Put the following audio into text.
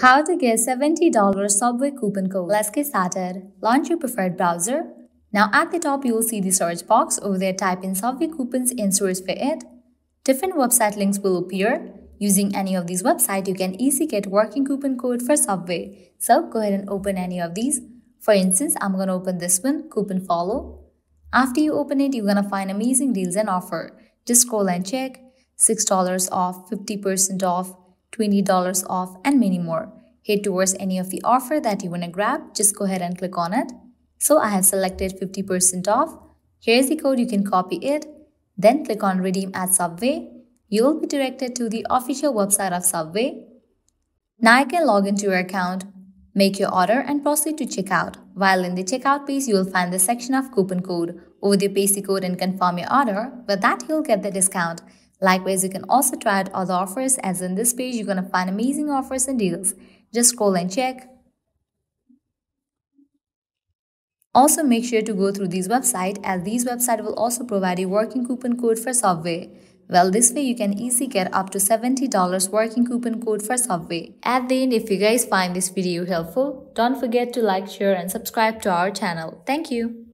How to get $70 Subway coupon code. Let's get started. Launch your preferred browser. Now at the top you will see the search box. Over there type in Subway coupons and search for it. Different website links will appear. Using any of these websites, you can easily get working coupon code for Subway. So go ahead and open any of these. For instance, I'm going to open this one, CouponFollow. After you open it, you're going to find amazing deals and offer. Just scroll and check. $6 off, 50% off, $20 off, and many more. Head towards any of the offer that you want to grab. Just go ahead and click on it. So I have selected 50% off. Here's the code, you can copy it. Then click on Redeem at Subway you will be directed to the official website of Subway. Now you can log into your account, make your order and proceed to checkout. While in the checkout page, you will find the section of coupon code. Over the paste the code and confirm your order. With that, you'll get the discount. Likewise, you can also try out other offers as in this page, you're going to find amazing offers and deals. Just scroll and check. Also, make sure to go through these websites as these websites will also provide a working coupon code for Subway. Well, this way you can easily get up to $70 working coupon code for Subway. At the end, if you guys find this video helpful, don't forget to like, share and subscribe to our channel. Thank you.